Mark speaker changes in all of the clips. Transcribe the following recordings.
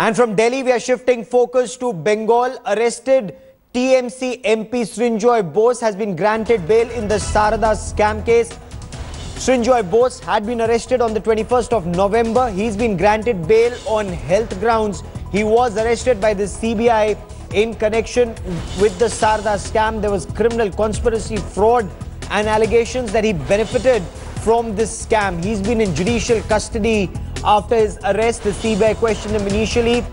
Speaker 1: And from Delhi, we are shifting focus to Bengal. Arrested TMC MP Srinjoy Bose has been granted bail in the Saradha scam case. Srinjoy Bose had been arrested on the 21st of November. He's been granted bail on health grounds. He was arrested by the CBI in connection with the Saradha scam. There was criminal conspiracy, fraud, and allegations that he benefited from this scam. He's been in judicial custody after his arrest. The CBI questioned him initially.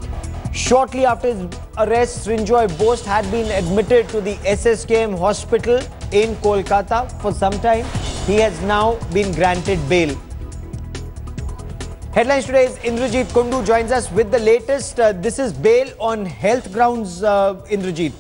Speaker 1: Shortly after his arrest, Srinjoy Bose had been admitted to the SSKM hospital in Kolkata for some time. He has now been granted bail. Headlines today is Indrajit Kundu joins us with the latest. Uh, this is bail on health grounds, uh, Indrajit.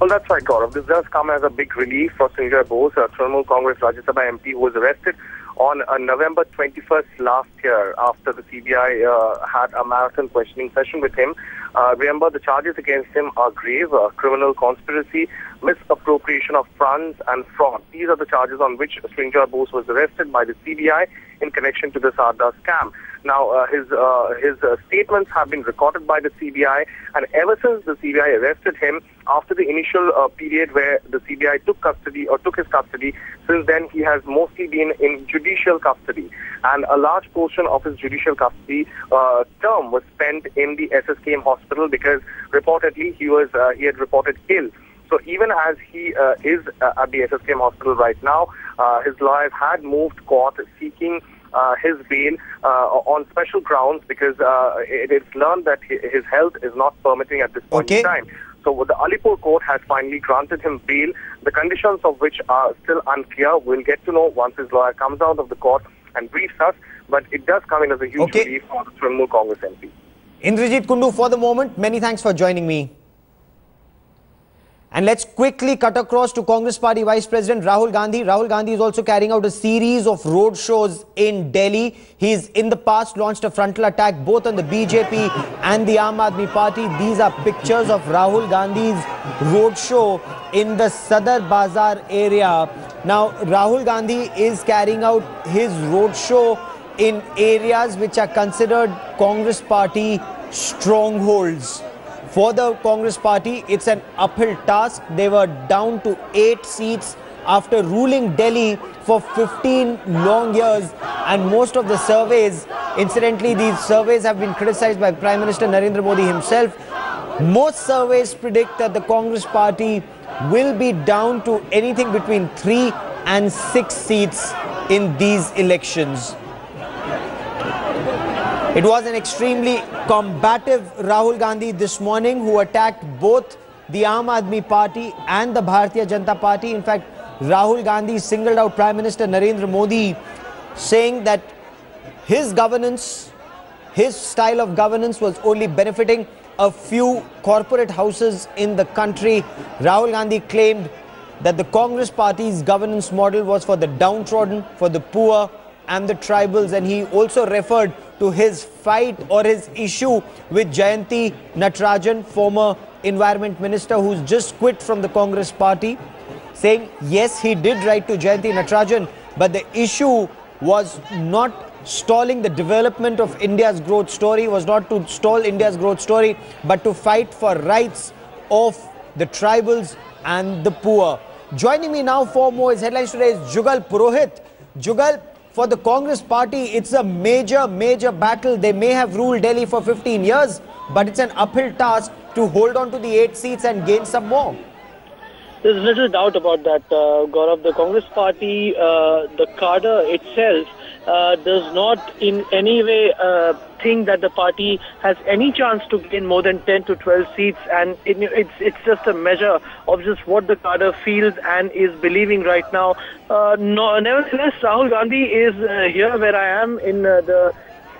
Speaker 2: Well, that's right, Gaurav. This does come as a big relief for Srinjoy Bose, a Trinamool Congress Rajya Sabha MP who was arrested on uh, November 21st last year after the CBI uh, had a marathon questioning session with him. Uh, remember, the charges against him are grave, uh, criminal conspiracy, misappropriation of funds, and fraud. These are the charges on which Srinjoy Bose was arrested by the CBI in connection to the Saradha scam. Now, uh, his uh, his uh, statements have been recorded by the CBI, and ever since the CBI arrested him, after the initial uh, period where the CBI took custody or took his custody, since then he has mostly been in judicial custody, and a large portion of his judicial custody uh, term was spent in the SSKM hospital because reportedly he was uh, he had reported ill. So even as he uh, is uh, at the SSKM hospital right now, uh, his lawyers had moved court seeking uh, his bail uh, on special grounds because uh, it is learned that his health is not permitting at this point
Speaker 1: Okay.
Speaker 2: in time. So the Alipore court has finally granted him bail, the conditions of which are still unclear. We'll get to know once his lawyer comes out of the court and briefs us, but it does come in as a huge
Speaker 1: Okay.
Speaker 2: relief for the Trinamool Congress MP.
Speaker 1: Indrajit Kundu, for the moment, many thanks for joining me. And let's quickly cut across to Congress Party Vice President Rahul Gandhi. Rahul Gandhi is also carrying out a series of road shows in Delhi. He's in the past launched a frontal attack both on the BJP and the Aam Aadmi Party. These are pictures of Rahul Gandhi's road show in the Sadar Bazar area. Now, Rahul Gandhi is carrying out his road show in areas which are considered Congress Party strongholds. For the Congress party, it's an uphill task. They were down to eight seats after ruling Delhi for 15 long years. And most of the surveys, incidentally, these surveys have been criticized by Prime Minister Narendra Modi himself. Most surveys predict that the Congress party will be down to anything between three and six seats in these elections. It was an extremely combative Rahul Gandhi this morning who attacked both the Aam Aadmi Party and the Bharatiya Janata Party. In fact, Rahul Gandhi singled out Prime Minister Narendra Modi, saying that his governance, his style of governance was only benefiting a few corporate houses in the country. Rahul Gandhi claimed that the Congress party's governance model was for the downtrodden, for the poor, and the tribals. And he also referred to his fight or his issue with Jayanti Natarajan, former environment minister who's just quit from the Congress party, saying, yes, he did write to Jayanti Natarajan, but the issue was not stalling the development of India's growth story, was not to stall India's growth story, but to fight for rights of the tribals and the poor. Joining me now for more is headlines today is Jugal Purohit. Jugal, for the Congress party, it's a major, major battle. They may have ruled Delhi for 15 years, but it's an uphill task to hold on to the eight seats and gain some more.
Speaker 3: There's little doubt about that, uh, Gaurav. The Congress party, uh, the cadre itself, uh, does not in any way uh, think that the party has any chance to gain more than 10 to 12 seats, and it, it's it's just a measure of just what the cadre feels and is believing right now. Uh, no, nevertheless, Rahul Gandhi is uh, here where I am in uh, the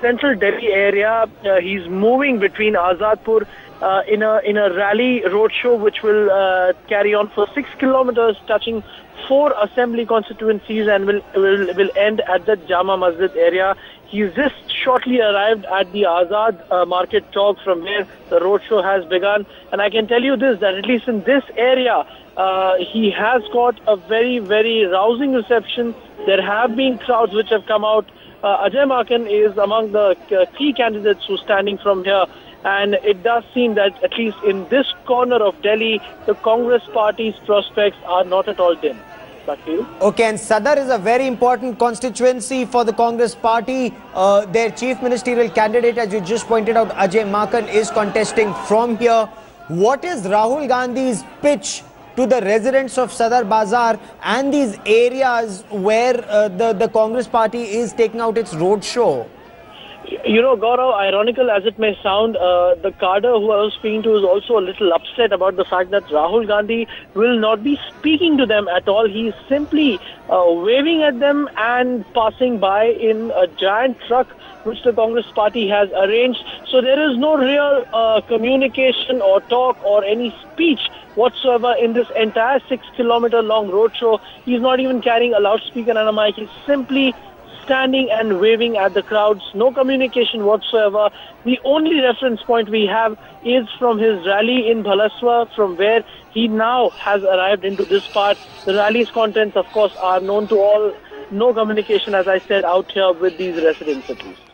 Speaker 3: central Delhi area. Uh, he's moving between Azadpur uh, in a in a rally roadshow which will uh, carry on for six kilometers, touching four assembly constituencies, and will will will end at the Jama Masjid area. He's just shortly arrived at the Azad uh, Market Chowk from where the roadshow has begun, and I can tell you this that at least in this area. Uh, he has got a very, very rousing reception. There have been crowds which have come out uh, Ajay Maken is among the uh, key candidates who are standing from here. And it does seem that at least in this corner of Delhi, the Congress party's prospects are not at all dim.
Speaker 1: Okay, and Sadar is a very important constituency for the Congress party. Uh, their chief ministerial candidate, as you just pointed out, Ajay Maken, is contesting from here. What is Rahul Gandhi's pitch to the residents of Sadar Bazar and these areas where uh, the, the Congress party is taking out its roadshow?
Speaker 3: You know, Gaurav, ironical as it may sound, uh, the cadre who I was speaking to is also a little upset about the fact that Rahul Gandhi will not be speaking to them at all. He's simply uh, waving at them and passing by in a giant truck which the Congress party has arranged. So there is no real uh, communication or talk or any speech whatsoever in this entire six kilometer long roadshow. He's not even carrying a loudspeaker and a mic. He's simply standing and waving at the crowds, no communication whatsoever. The only reference point we have is from his rally in Bhalaswa, from where he now has arrived into this part. The rally's contents, of course, are known to all. No communication, as I said, out here with these residents at least.